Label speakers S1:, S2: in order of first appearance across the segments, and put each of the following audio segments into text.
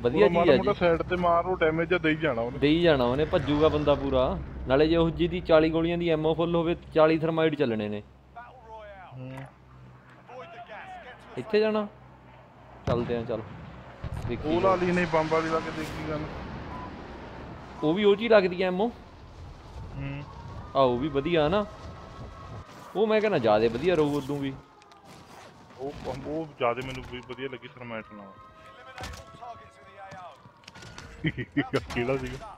S1: ਵਧੀਆ ਚੀਜ਼
S2: ਮਾੜਾ ਮੋਟਾ
S1: ਜੀ।
S2: ਸਾਈਡ ਤੇ ਮਾਰੋ ਡੈਮੇਜ ਦੇਈ ਜਾਣਾ ਉਹਨੇ।
S1: ਦੇਈ ਜਾਣਾ ਉਹਨੇ ਭੱਜੂਗਾ ਬੰਦਾ ਪੂਰਾ। ਨਾਲੇ ਜੇ ਉਹ ਜੀ ਦੀ 40 ਗੋਲੀਆਂ ਦੀ ਐਮਓ ਫੁੱਲ ਹੋਵੇ 40 ਥਰਮਾਈਟ ਚੱਲਣੇ ਨੇ। ਇੱਥੇ ਜਾਣਾ? ਚੱਲਦੇ ਆ ਚੱਲ। ਦੇਖੀ
S2: ਉਹ ਵਾਲੀ ਨਹੀਂ ਬੰਬ ਵਾਲੀ ਲਾ ਕੇ ਦੇਖੀ ਗੱਲ।
S1: ਉਹ ਵੀ ਉਹ ਜੀ ਲੱਗਦੀ ਐ ਐਮਓ
S2: ਹੂੰ।
S1: ਆ ਉਹ ਵੀ ਵਧੀਆ ਨਾ। ਉਹ ਮੈਂ ਕਹਿੰਦਾ ਜਿਆਦੇ ਵਧੀਆ ਰਹੂ ਉਦੋਂ ਵੀ।
S2: ਉਹ ਉਹ ਜ਼ਿਆਦਾ ਮੈਨੂੰ ਵੀ ਵਧੀਆ ਲੱਗੀ ਥਰਮੈਟ ਨਾਲ। ਕਿਹੜਾ ਸੀਗਾ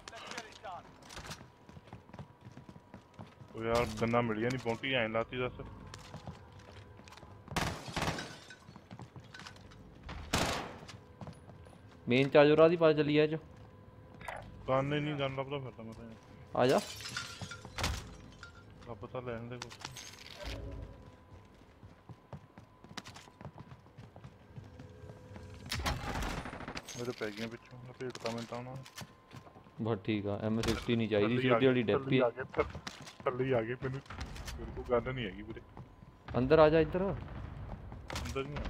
S2: ਉਹ ਯਾਰ ਗੰਨਾ ਮਿਲਿਆ ਨਹੀਂ ਬੌਂਟੀ ਐਂ ਲਾਤੀ ਦੱਸ
S1: ਮੇਨ ਚਾਜੋ ਰਾਹ ਦੀ ਪਾ ਚੱਲੀ ਐ ਚ
S2: ਗੰਨ ਹੀ ਨਹੀਂ ਗੰਨ ਲੱਭਦਾ ਫਿਰਦਾ ਮੈਂ ਤਾਂ
S1: ਆ ਜਾ
S2: ਰੱਬ ਤਾਂ ਲੈਣ ਦੇ ਕੁਛ ਮੇਰੇ ਪੈ ਗਈਆਂ ਪਿੱਛੋਂ ਲਪੇਟਦਾ ਮੈਂ ਤਾਂ ਉਹਨਾਂ ਨੂੰ
S1: ਬਸ ਠੀਕ ਆ M60 ਨਹੀਂ ਚਾਹੀਦੀ ਸੀ
S2: ਥੱਲੇ
S1: ਉਹਦੀ
S2: ਆ
S1: ਵਾਲੀ
S2: ਗਏ,
S1: ਡੈਪੀ
S2: ਥੱਲੇ ਆ ਗਏ, ਥੱਲੇ- ਥੱਲੇ ਹੀ ਆ ਗਏ ਮੈਨੂੰ ਮੇਰੇ ਕੋਲ ਗੱਲ ਨਹੀਂ ਹੈਗੀ ਵੀਰੇ
S1: ਅੰਦਰ ਆ ਜਾ ਇੱਧਰ
S2: ਅੰਦਰ ਨਹੀਂ ਆ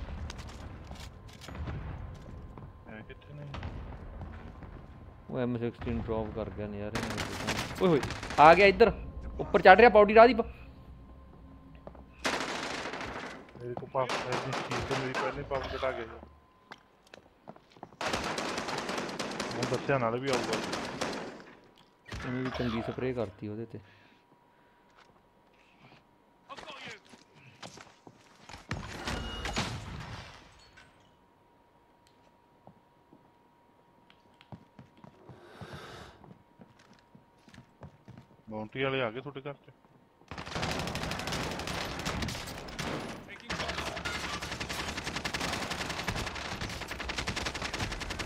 S2: ਹੈ ਕਿੱਥੇ ਨੇ
S1: ਉਹ M16 ਡ੍ਰੌਪ ਕਰ ਗਿਆ ਨੇ ਯਾਰ ਇਹਨੇ ਓਏ ਹੋਏ ਆ ਗਿਆ ਇੱਧਰ ਉੱਪਰ ਚੜ ਰਿਹਾ ਪੌੜੀ ਰਾਹ ਦੀ ਪ-
S2: ਮੇਰੇ ਕੋਲ ਪਾਸ ਹੈ ਜੀ ਚੀਜ਼ ਤੇ ਮੇਰੀ ਪਹਿਲੇ ਪਾਸ ਘਟਾ ਗਏ ਦੱਸਿਆ ਨਾਲ ਵੀ ਆਊਗਾ
S1: ਉਹਨੇ ਵੀ ਚੰਗੀ ਸਪਰੇਅ ਕਰਤੀ ਉਹਦੇ ਤੇ
S2: ਬਾਉਂਟੀ ਵਾਲੇ ਆ ਗਏ ਤੁਹਾਡੇ ਘਰ ਤੇ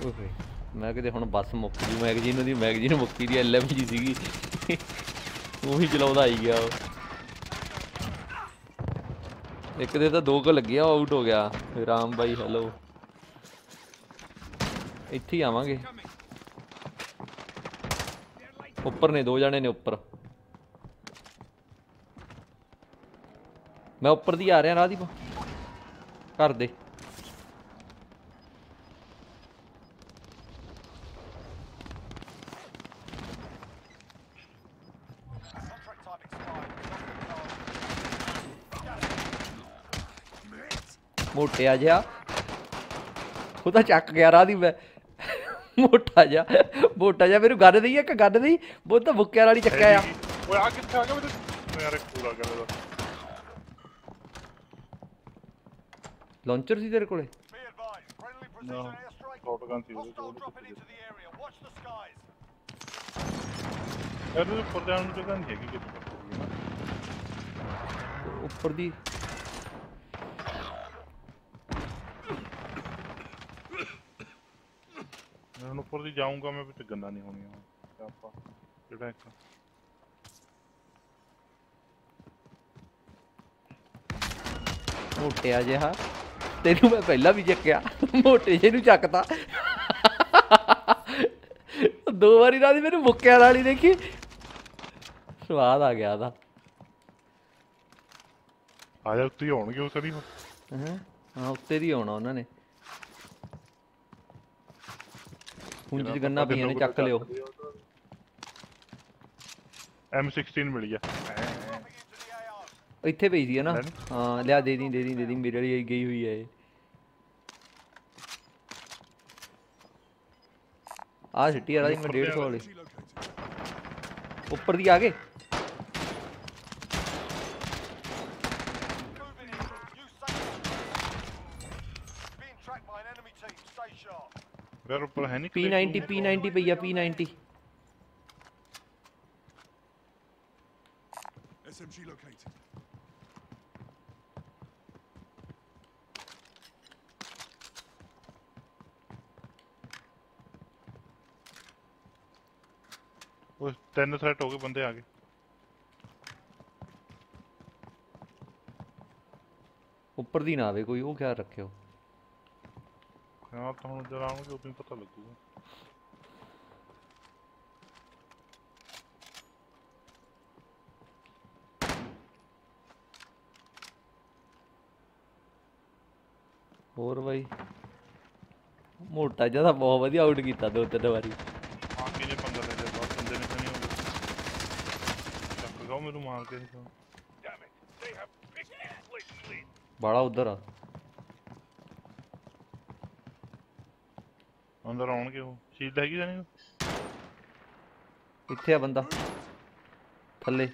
S1: ਓਏ ਹੋਏ ਮੈਂ ਕਿਤੇ ਹੁਣ ਬੱਸ ਮੁੱਕ ਜੂ, ਮੈਗਜ਼ੀਨ ਉਹਦੀ ਮੈਗਜ਼ੀਨ ਮੁੱਕੀ ਦੀ ਐਲਐਮਜੀ ਸੀਗੀ। ਉਹ ਹੀ ਚਲਾਉਂਦਾ ਆਈ ਗਿਆ ਉਹ। ਇੱਕ ਦੇ ਤਾਂ ਦੋ ਕੁ ਲੱਗਿਆ ਆਊਟ ਹੋ ਗਿਆ। ਰਾਮ ਬਾਈ ਹੈਲੋ ਇੱਥੇ ਹੀ ਆਵਾਂਗੇ। ਉੱਪਰ ਨੇ, ਦੋ ਜਾਣੇ ਨੇ ਉੱਪਰ। ਮੈਂ ਉੱਪਰ ਦੀ ਆ ਰਿਹਾ ਰਾਹ ਦੀ ਘਰ ਦੇ। ਮੋਟਿਆ ਜਿਹਾ। ਉਹ ਤਾਂ ਚੱਕ ਗਿਆ ਰਾਹ ਦੀ ਮੈਂ। ਮੋਟਾ ਜਿਹਾ ਮੋਟਾ ਜਿਹਾ। ਮੈਨੂੰ ਗੱਡ ਦਈ ਇੱਕ ਗੱਡ ਦਈ। ਉਹ ਤਾਂ ਬੁੱਕਿਆਂ ਵਾਲੀ ਚੱਕਿਆ ਆ।
S2: ਓਏ ਆ ਕਿੱਥੇ ਆ ਗਿਆ ਮੇਰੇ ਓਏ ਯਾਰ ਇੱਕ ਪੂਰਾ ਗੱਲ ਦਾ
S1: ਲਾਂਚਰ ਸੀ ਤੇਰੇ ਕੋਲੇ?
S2: No, shotgun ਸੀ ਉਹਦੇ ਕੋਲ ਇਹਦੇ ਉੱਪਰ ਜਾਣ ਨੂੰ ਜਗ੍ਹਾ ਨਹੀਂ ਹੈਗੀ ਕਿਤੇ।
S1: ਉੱਪਰ ਦੀ
S2: ਹੁਣ ਉੱਪਰ ਦੀ ਜਾਊਂਗਾ ਮੈਂ ਵਿੱਚ ਗੰਦਾ ਨਹੀਂ ਹੋਣੀ ਤੇ ਆਪਾਂ ਜਿਹੜਾ ਇੱਕ
S1: ਮੋਟਿਆ ਜਿਹਾ ਤੈਨੂੰ ਮੈਂ ਪਹਿਲਾਂ ਵੀ ਚੱਕਿਆ ਮੋਟੇ ਜਿਹੇ ਨੂੰ ਚੱਕਤਾ ਦੋ ਵਾਰੀ ਰਾਤ ਮੈਨੂੰ ਮੁੱਕਿਆ ਵਾਲੀ ਦੇਖੀ ਸਵਾਦ ਆ ਗਿਆ ਉਹਦਾ
S2: ਆ ਜਾ ਉੱਤੇ ਹੀ ਆਉਣਗੇ ਉਹ ਕਦੀ
S1: ਹੈਂ? ਹਾਂ ਉੱਤੇ ਦੀ ਆਉਣਾ ਉਹਨਾਂ ਨੇ ਹੁਣ ਜਿ ਗੰਨਾ ਪਈਆਂ ਨੇ ਚੱਕ ਲਿਓ
S2: M16 ਮਿਲ ਗਿਆ
S1: ਇੱਥੇ ਪਈ ਸੀ ਹੈ ਨਾ
S2: ਲੈਣੀ?
S1: ਹਾਂ ਲਿਆ ਦੇ ਦੀ ਦੇ ਦੀ ਦੇ ਦੀ ਮੇਰੇ ਵਾਲੀ ਗਈ ਹੋਈ ਹੈ ਇਹ ਆ ਸਿੱਟੀ ਆ ਰਹੀ ਮੈਂ 150 ਵਾਲੀ ਉੱਪਰ ਦੀ ਆ ਗਏ
S2: यार ऊपर है नहीं
S1: P90 P90 भैया P90
S3: SMG located.
S2: वो टेन थ्रेट हो गए बंदे आगे। ऊपर
S1: दी ना आवे कोई वो क्या रखे हो?
S2: ਹਾਂ ਤਾਂ ਹੁਣ ਜਦ ਆਉਣਗੇ ਉਦੋਂ ਹੀ ਪਤਾ ਲੱਗੂਗਾ।
S1: ਹੋਰ ਬਾਈ? ਮੋਟਾ ਜਿਹਾ ਤਾਂ ਬਹੁਤ ਵਧੀਆ ਆਊਟ ਕੀਤਾ ਦੋ ਤਿੰਨ ਵਾਰੀ।
S2: ਆ ਕੇ ਜੇ ਪੰਗਾ ਲੈ ਲਿਆ ਬਾਹਰ ਬੰਦੇ ਨੇ ਤਾਂ ਨਹੀਂ ਆਉਂਦੇ। ਚੱਕ ਗਾਓ ਮੈਨੂੰ ਮਾਰ ਕੇ।
S1: ਬਾਲਾ ਉਧਰ ਆ।
S2: ਅੰਦਰ ਆਉਣਗੇ ਉਹ ਸ਼ੀਲਡ ਹੈਗੀ ਜਾਨੀ
S1: ਇੱਥੇ ਆ ਬੰਦਾ ਥੱਲੇ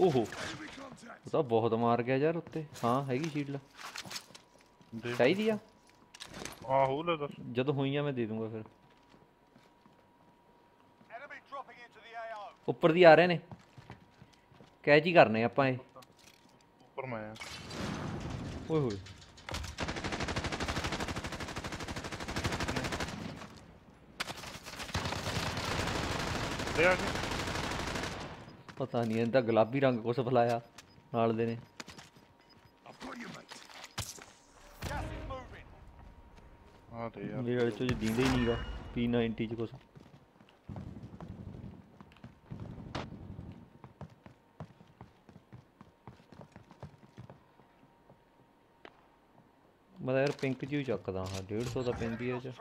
S1: ਓਹੋ ਉਹ ਤਾਂ ਬਹੁਤ ਮਾਰ ਗਿਆ ਯਾਰ ਉੱਤੇ ਹਾਂ ਹੈਗੀ ਸ਼ੀਲਡ
S2: ਦੇ
S1: ਚਾਹੀਦੀ ਆ
S2: ਆਹੋ ਲੈ ਦੱਸ
S1: ਜਦੋਂ ਹੋਈਆਂ ਮੈਂ ਦੇ ਦੂੰਗਾ ਫਿਰ
S3: Enemy dropping into the AO.
S1: ਉੱਪਰ ਦੀ ਆ ਰਹੇ ਨੇ ਕੈਚ ਹੀ ਕਰਨੇ ਆਪਾਂ ਇਹ
S2: ਉੱਪਰ ਮੈਂ ਆ
S1: ਓਏ ਹੋਏ
S2: ਦੇ ਆ ਕੇ
S1: ਪਤਾ ਨਹੀਂ ਇਹਦਾ ਗੁਲਾਬੀ ਰੰਗ ਕੁਛ ਫਲਾਇਆ ਨਾਲ ਦੇ ਨੇ
S3: Gas is moving.
S2: ਆ ਤੇ ਯਾਰ
S1: ਮੇਰੇ ਵਾਲੇ ਚੋਂ ਜੀ ਦੀਂਦੇ ਹੀ ਨਹੀਂਗਾ P90 ਚ ਕੁਛ ਮੈਂ ਤਾਂ ਯਾਰ ਪਿੰਕ ਜੀ ਹੀ ਚੱਕਦਾ ਹਾਂ 150 ਦਾ ਪੈਂਦੀ ਹੈ ਚ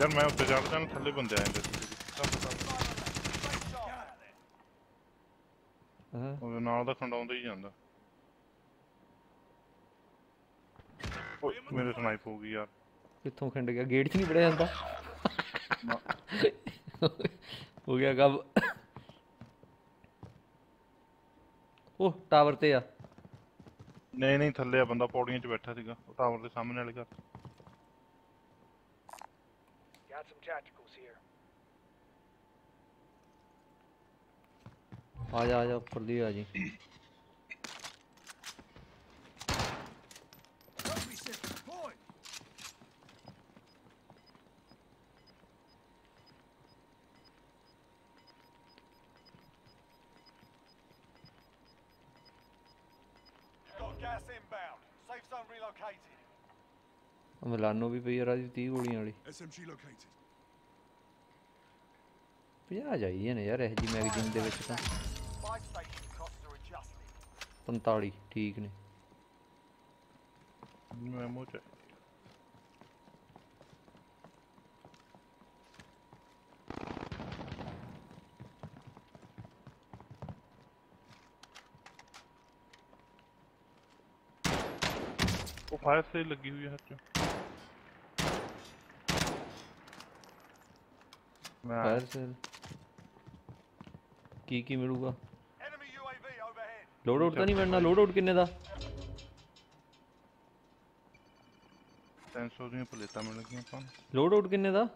S2: ਯਾਰ ਮੈਂ ਉੱਤੇ ਚੜਦਾ ਨਾ ਥੱਲੇ ਬੰਦੇ ਆ ਜਾਂਦੇ ਸੀ ਸਭ ਸਭ
S3: Stay sharp.
S1: ਹਾਂ।
S2: ਉਹਦੇ ਨਾਲ ਦਾ ਖੰਡਾਉਂਦਾ ਹੀ ਜਾਂਦਾ। ਓਏ ਮੇਰੇ ਸਨਾਈਪ ਹੋ ਗਈ ਯਾਰ।
S1: ਕਿੱਥੋਂ ਖਿੰਡ ਗਿਆ? ਗੇਟ 'ਚ ਨਹੀਂ ਵੜਿਆ ਜਾਂਦਾ?
S2: ਨਾ।
S1: ਹੋ ਗਿਆ ਕੰਮ। ਉਹ ਟਾਵਰ ਤੇ ਆ।
S2: ਨਹੀਂ ਨਹੀਂ ਥੱਲੇ ਆ ਬੰਦਾ ਪੌੜੀਆਂ 'ਚ ਬੈਠਾ ਸੀਗਾ। ਉਹ ਟਾਵਰ ਦੇ ਸਾਹਮਣੇ ਵਾਲੇ ਘਰ।
S3: Got some tacticals here.
S1: आजा आजा ऊपर
S3: दिए gas inbound. Safe zone relocated.
S1: ਮਿਲਾਨੋ ਵੀ ਪਈ ਆ ਰਾਜੀ 30 ਗੋਲੀਆਂ ਵਾਲੀ
S4: SMG located.
S1: 50 ਜਾਈ ਨੇ ਯਾਰ ਇਹ ਜੀ ਮੈਗਜ਼ੀਨ ਦੇ ਵਿੱਚ ਤਾਂ
S3: Five station costs are adjusted.
S1: 45 ਠੀਕ ਨੇ
S2: ਮੈਮੋ 'ਚ ਉਹ ਫਾਇਰ ਸੇ ਲੱਗੀ ਹੋਈ ਹੈ ਹੱਥ 'ਚ ਮੈਂ
S1: ਫਾਇਰ ਸੇਲ ਕੀ ਕੀ ਮਿਲੂਗਾ
S3: Enemy UAV overhead.
S1: Load out ਤਾਂ ਨਹੀਂ ਮਿਲਣਾ ਲੋਡ ਆਊਟ ਕਿੰਨੇ ਦਾ
S2: 300 ਦੀਆਂ ਪਲੇਟਾਂ ਮਿਲ ਗਈਆਂ ਆਪਾਂ ਨੂੰ।
S1: ਲੋਡ ਆਊਟ ਕਿੰਨੇ ਦਾ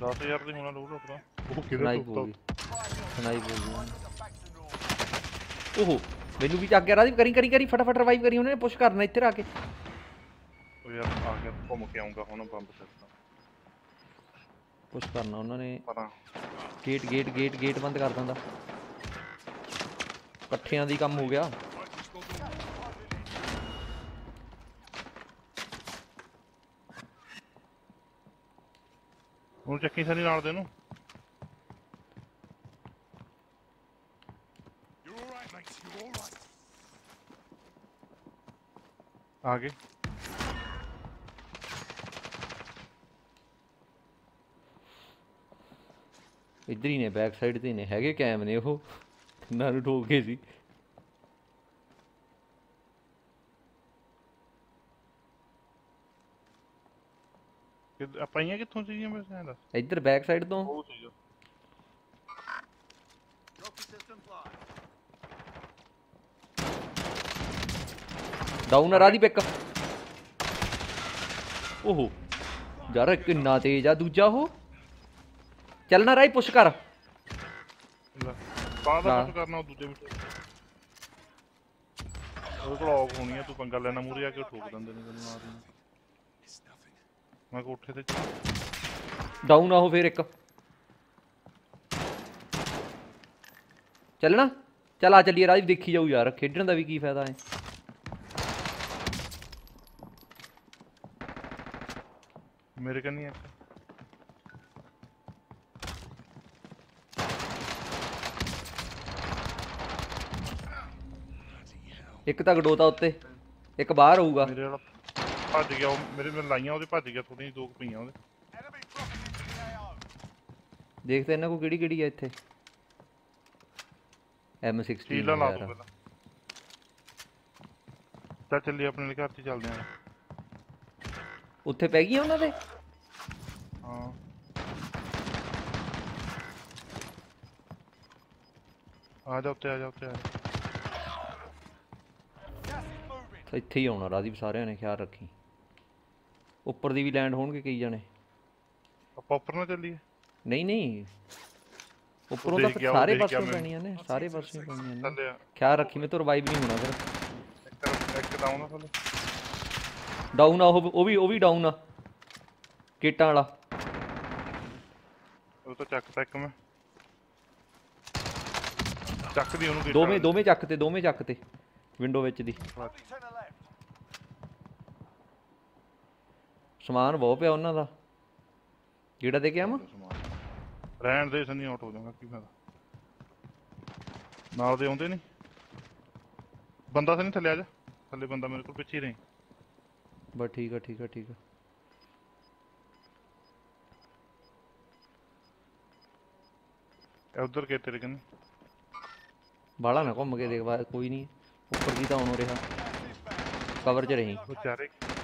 S2: 10000 ਦੀ ਹੋਣਾ ਲੋਡ ਆਪਣਾ ਉਹ ਕਿਹਦਾ
S1: ਸਨਾਈਪ ਹੋ
S2: ਟੁੱਟਾ
S1: ਗਈ ਸਨਾਈਪ ਹੋ ਗਈ
S3: Back to normal.
S1: ਓਹੋ ਮੈਨੂੰ ਵੀ ਚੱਕ ਗਿਆ ਰਾਜੀ ਕਰੀ ਕਰੀ ਕਰੀ ਫਟਾਫਟ ਰਿਵਾਈਵ ਕਰੀ ਉਹਨੇ ਪੁਸ਼ ਕਰਨਾ ਇੱਧਰ ਆ ਕੇ
S2: ਉਹ ਯਾਰ ਆ ਕੇ ਘੁੰਮ ਕੇ ਆਉਂਗਾ ਹੁਣ ਬੰਬ ਸਿੱਟਦਾ
S1: ਪੁਸ਼ ਕਰਨਾ ਉਹਨਾਂ ਨੇ
S2: ਪਤਾ
S1: ਗੇਟ ਗੇਟ ਗੇਟ ਗੇਟ ਬੰਦ ਕਰ ਦਿੰਦਾ ਇਕੱਠਿਆਂ ਦੀ ਕੰਮ ਹੋ ਗਿਆ
S2: ਹੁਣ ਚੱਕੀ ਸਾਰੀ ਨਾਲ ਦੇ ਨੂੰ
S4: You're
S1: ਇੱਧਰ ਹੀ ਨੇ ਬੈਕ ਸਾਈਡ ਤੇ ਨੇ ਹੈਗੇ ਕੈਮ ਨੇ ਉਹ ਇਹਨਾਂ ਨੂੰ ਠੋਕ ਗਏ ਸੀ
S2: ਕਿ ਪਾਈਆਂ ਕਿੱਥੋਂ ਸੀਗੀਆਂ ਵੈਸੇ ਐਂ ਦੱਸ
S1: ਇੱਧਰ ਬੈਕ ਸਾਈਡ ਤੋਂ
S2: ਉਹ ਸੀਗਾ
S3: Trophy system fly.
S1: ਡਾਊਨ ਆ ਰਾਦੀ ਪਿਕ ਓਹੋ ਯਾਰ ਕਿੰਨਾ ਤੇਜ਼ ਆ ਦੂਜਾ ਉਹ ਚੱਲਣਾ ਰਾਈ ਪੁਸ਼ ਕਰ
S2: ਲੈ ਕਾਹਦਾ
S1: ਹਾਂ।
S2: ਕੁਝ ਕਰਨਾ ਉਹ ਦੂਜੇ ਵਿੱਚ ਉਹ ਕੋਲ ਆਫ ਹੋਣੀ ਆ ਤੂੰ ਪੰਗਾ ਲੈਣਾ ਮੂਰੇ ਆ ਕੇ ਠੋਕ ਦਿੰਦੇ ਨੇ ਗੱਲਾਂ ਮਾਰਨੀ
S4: It's nothing.
S2: ਮੈਂ ਕੋਠੇ ਤੇ ਚੜ੍ਹ-
S1: ਡਾਊਨ ਆਹੋ ਫੇਰ ਇੱਕ ਚੱਲਣਾ ਚੱਲ ਆ ਚੱਲੀਏ ਰਾਜ ਦੇਖੀ ਜਾਊ ਯਾਰ ਖੇਡਣ ਦਾ ਵੀ ਕੀ ਫਾਇਦਾ ਹੈ
S2: ਮੇਰੇ ਕੰਨੀ ਇੱਕ
S1: ਇੱਕ ਤਾਂ ਗਡੋਤਾ ਉੱਤੇ ਇੱਕ ਬਾਹਰ ਹੋਊਗਾ
S2: ਮੇਰੇ ਵਾਲਾ ਭੱਜ ਗਿਆ ਉਹ ਮੇਰੇ ਮੇਰੇ ਲਾਈਆਂ ਉਹਦੇ ਭੱਜ ਗਿਆ ਥੋੜੀ ਜਿਹੀ ਦੋ ਕੁ ਪਈਆਂ ਉਹਦੇ
S3: Enemy dropping into the AO.
S1: ਦੇਖਦੇ ਇਹਨਾਂ ਕੋ ਕਿਹੜੀ ਕਿਹੜੀ ਆ ਇੱਥੇ M16
S2: ਸੀਲਾ ਲਾ
S1: ਯਾਰ।
S2: ਦੋ ਪਹਿਲਾਂ ਤਾਂ ਚੱਲੀ ਆਪਣੇ ਲਈ ਘਰ ਤੇ ਚੱਲਦੇ ਆਂ
S1: ਉੱਥੇ ਪੈ ਗਈਆਂ ਉਹਨਾਂ ਦੇ
S2: ਹਾਂ ਆ ਜਾ ਉੱਤੇ ਆ ਜਾ ਉੱਤੇ ਆ ਜਾ
S1: ਇੱਥੇ ਹੀ ਆਉਣਾ ਰਾਦੀਪ ਸਾਰਿਆਂ ਨੇ ਖਿਆਲ ਰੱਖੀ। ਉੱਪਰ ਦੀ ਵੀ ਲੈਂਡ ਹੋਣਗੇ ਕਈ ਜਣੇ।
S2: ਆਪਾਂ ਉੱਪਰ ਨਾ ਚੱਲੀਏ।
S1: ਨਹੀਂ ਨਹੀਂ। ਉੱਪਰੋਂ ਤਾਂ ਫਿਰ ਸਾਰੇ
S2: ਮੈਨੂੰ।
S1: ਪੈਣੀਆਂ ਨੇ ਸਾਰੇ ਪਾਸਿਓਂ ਪੈਣੀਆਂ ਨੇ। ਖਿਆਲ ਰੱਖੀ ਮੈਂ ਤੋਂ ਰਿਵਾਈਵ ਨਹੀਂ ਹੋਣਾ ਫਿਰ।
S2: ਇੱਕ ਡਾਊਨ ਆ ਥੱਲੇ।
S1: ਡਾਊਨ ਆ ਉਹ ਉਹ ਵੀ ਉਹ ਵੀ ਡਾਊਨ ਆ। ਕੀਟਾਂ ਵਾਲਾ।
S2: ਉਹ ਤਾਂ ਚੱਕਤਾ ਇੱਕ ਮੈਂ। ਚੱਕਦੀ ਉਹਨੂੰ
S1: ਦੋਵੇਂ। ਦੋਵੇਂ ਚੱਕ ਤੇ ਦੋਵੇਂ ਚੱਕ ਤੇ। ਵਿੰਡੋ ਵਿੱਚ ਦੀ। ਸਮਾਨ ਬਹੁਤ ਪਿਆ ਉਹਨਾਂ ਦਾ ਜਿਹੜਾ ਦੇ ਕੇ ਆਵਾਂ
S2: ਰਹਿਣ ਦੇ ਸੰਨੀ ਆਊਟ ਹੋ ਜਾਊਗਾ ਕੀ ਫਾਇਦਾ ਨਾਲ ਦੇ ਆਉਂਦੇ ਨਹੀਂ ਬੰਦਾ ਤਾਂ ਨਹੀਂ ਥੱਲੇ ਆ ਜਾ ਥੱਲੇ ਬੰਦਾ ਮੇਰੇ ਕੋਲ ਪਿੱਛੇ ਹੀ ਰਹੀ
S1: ਬਸ ਠੀਕ ਆ ਠੀਕ ਆ ਠੀਕ ਆ
S2: ਇਹ ਉਧਰ ਕੇ ਤੇਰੇ ਕੰਨੇ
S1: ਬਾਲਾ ਨਾ ਘੁੰਮ ਕੇ ਦੇਖ ਬਾ ਕੋਈ ਨਹੀਂ ਉੱਪਰ ਦੀ ਤਾਂ ਆਉਣ ਰਿਹਾ ਕਵਰ 'ਚ ਰਹੀ
S2: ਉਹ ਚਾਰੇ
S3: Four targets.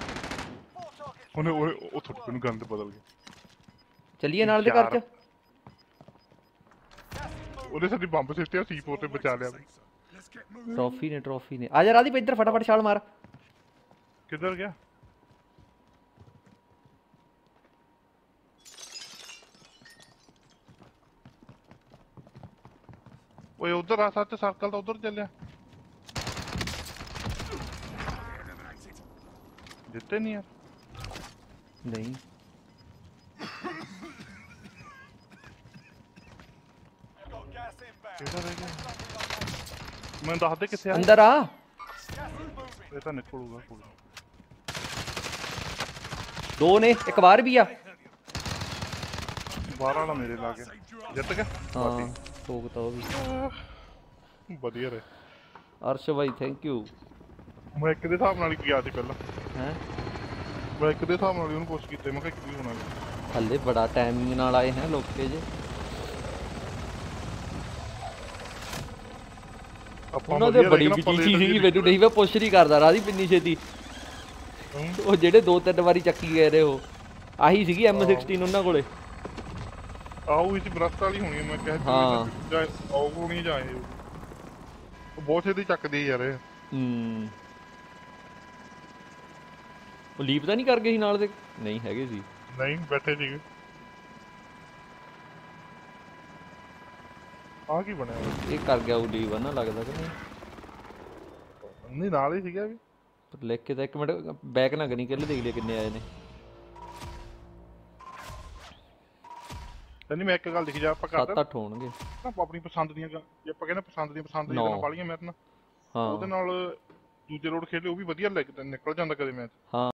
S2: ਉਹਨੇ ਉਹ ਉਹ ਥੋੜੀ ਮੈਨੂੰ ਗੰਦ ਬਦਲ ਗਿਆ
S1: ਚੱਲੀਏ ਨਾਲ ਦੇ ਘਰ 'ਚ
S2: ਉਹਨੇ ਸਾਡੀ ਬੰਬ ਸਿੱਟਿਆ C4 ਤੇ ਬਚਾ ਲਿਆ
S4: Say so. Let's get moving.
S1: Trophy ਨੇ ਟਰੋਫੀ ਨੇ ਆ ਜਾ ਰਾਦੀਪ ਇੱਧਰ ਫਟਾਫਟ ਛਾਲ ਮਾਰ
S2: ਕਿੱਧਰ ਗਿਆ ਓਏ ਉਧਰ ਆ ਸੱਚ ਸਰਕਲ ਤਾਂ ਉਧਰ ਚੱਲਿਆ ਜਿੱਤੇ ਨਹੀਂ ਯਾਰ
S1: ਨਹੀਂ
S3: You've got gas inbound.
S2: ਕਿਹੜਾ ਰਹਿ ਗਿਆ ਮੈਨੂੰ ਦੱਸ ਦੇ ਕਿੱਥੇ ਆ
S1: ਅੰਦਰ ਆ
S3: Gas is moving.
S2: ਇਹ ਤਾਂ ਨਿਕਲੂਗਾ ਕੋਲ
S1: ਦੋ ਨੇ ਇੱਕ ਬਾਹਰ ਵੀ ਆ
S2: ਬਾਹਰ ਵਾਲਾ ਮੇਰੇ ਲਾ ਗਿਆ ਜਿੱਤ ਗਿਆ
S1: ਹਾਂ ਠੋਕਤਾ ਉਹ ਵੀ
S2: ਵਧੀਆ ਰਹੇ
S1: ਅਰਸ਼ ਭਾਈ ਥੈਂਕ ਯੂ
S2: ਮੈਂ ਇੱਕ ਦੇ ਹਿਸਾਬ ਨਾਲ ਹੀ ਗਿਆ ਸੀ ਪਹਿਲਾਂ
S1: ਹੈ
S2: ਮੈਂ ਇੱਕ ਦੇ ਹਿਸਾਬ ਨਾਲ ਹੀ ਉਹਨੂੰ ਪੁੱਛ ਕੀਤੇ ਮੈਂ ਕਿਹਾ ਕੀ ਹੋਣਾ।
S1: ਹੱਲੇ ਬੜਾ ਟਾਈਮਿੰਗ ਨਾਲ ਆਏ ਹੈ ਲੋਕੇ ਜੇ।
S2: ਆਪਾਂ
S1: ਉਹਨਾਂ ਦੇ
S2: ਵਧੀਆ
S1: ਬੜੀ
S2: ਰਹਿ ਗਏ ਨਾ,
S1: ਬਿਜ਼ੀ
S2: ਪੱਲੇ
S1: ਸੀਗੀ ਮੈਨੂੰ ਨਹੀਂ ਮੈਂ ਪੁੱਛ ਨਹੀਂ ਕਰਦਾ ਰਾਦੀ ਪਿੰਨੀ ਛੇਤੀ।
S2: ਹੂੰ।
S1: ਉਹ ਜਿਹੜੇ ਦੋ ਤਿੰਨ ਵਾਰੀ ਚੱਕੀ ਗਏ ਰਹੇ ਉਹ। ਆਹੀ ਸੀਗੀ M16 ਉਹਨਾਂ ਕੋਲੇ।
S2: ਆਉ ਇਸ ਬਰਸਤ ਵਾਲੀ ਹੋਣੀ ਆ, ਮੈਂ ਕਿਹਾ
S1: ਹਾਂ।
S2: ਜਾਂ ਆਉ ਹੋਣੀ ਜਾਂ ਇਹ। ਉਹ ਬਹੁਤ ਛੇਤੀ ਚੱਕਦੀ ਯਾਰ ਇਹ।
S1: ਹੂੰ। ਉਹ ਲੀਪ ਤਾਂ ਨਹੀਂ ਕਰ ਗਏ ਸੀ ਨਾਲ ਦੇ ਨਹੀਂ ਹੈਗੇ ਸੀ
S2: ਨਹੀਂ ਬੈਠੇ ਸੀਗੇ ਆ ਕੀ ਬਣਿਆ ਵਾ?
S1: ਇਹ ਕਰ ਗਿਆ ਉਹ ਲੀਪ ਨਾ ਲੱਗਦਾ ਕਿ ਨਹੀਂ
S2: ਨਹੀਂ ਨਾਲ ਹੀ ਸੀਗਾ ਵੀ
S1: ਪਰ ਲਿਖ ਕੇ ਤਾਂ ਇੱਕ ਮਿੰਟ ਬੈਕ ਨਾ ਕਰੀ ਕਿੱਲ ਦੇਖ ਲਿਆ ਕਿੰਨੇ ਆਏ ਨੇ
S2: ਨਹੀਂ ਮੈਂ ਇੱਕ ਗੱਲ ਲਿਖੀ ਜਾ ਆਪਾਂ
S1: ਸੱਤ
S2: ਕਰਦੇ
S1: ਅੱਠ ਹੋਣਗੇ
S2: ਨਾ ਆਪਣੀ ਪਸੰਦ ਦੀਆਂ ਗਾ- ਜੇ ਆਪਾਂ ਕਹਿੰਦੇ ਪਸੰਦ ਦੀਆਂ ਪਸੰਦ ਦੀਆਂ
S1: ਨੌ।
S2: ਗੱਲਾਂ ਵਾਲੀਆਂ ਮੇਰੇ ਨਾਲ
S1: ਹਾਂ
S2: ਉਹਦੇ ਨਾਲ ਦੂਜੇ ਰੋਡ ਖੇਲੇ ਉਹ ਵੀ ਵਧੀਆ ਲੱਗ ਨਿਕਲ ਜਾਂਦਾ ਕਦੇ ਮੈਚ
S1: ਹਾਂ